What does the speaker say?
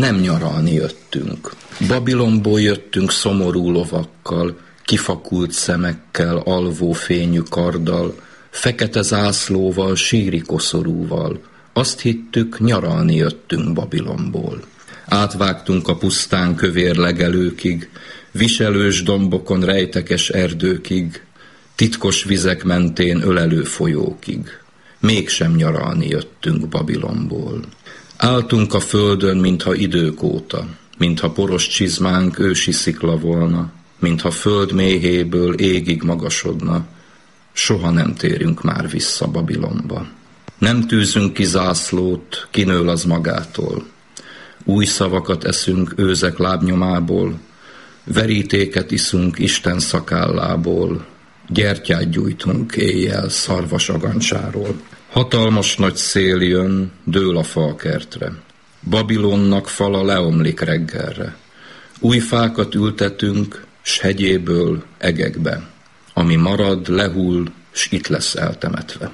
Nem nyaralni jöttünk. Babilonból jöttünk szomorú lovakkal, kifakult szemekkel, alvó fényű karddal, fekete zászlóval, síri koszorúval. Azt hittük, nyaralni jöttünk Babilonból. Átvágtunk a pusztán kövér legelőkig, viselős dombokon rejtekes erdőkig, titkos vizek mentén ölelő folyókig. Mégsem nyaralni jöttünk Babilonból. Áltunk a földön, mintha idők óta, mintha poros csizmánk ősi szikla volna, mintha föld méhéből égig magasodna, soha nem térünk már vissza Babilonba. Nem tűzünk ki zászlót, kinől az magától. Új szavakat eszünk őzek lábnyomából, verítéket iszunk Isten szakállából, gyertyát gyújtunk éjjel szarvas agancsáról. Hatalmas nagy szél jön, dől a falkertre. Babilonnak fala leomlik reggelre. Új fákat ültetünk, s hegyéből egekbe. Ami marad, lehull, s itt lesz eltemetve.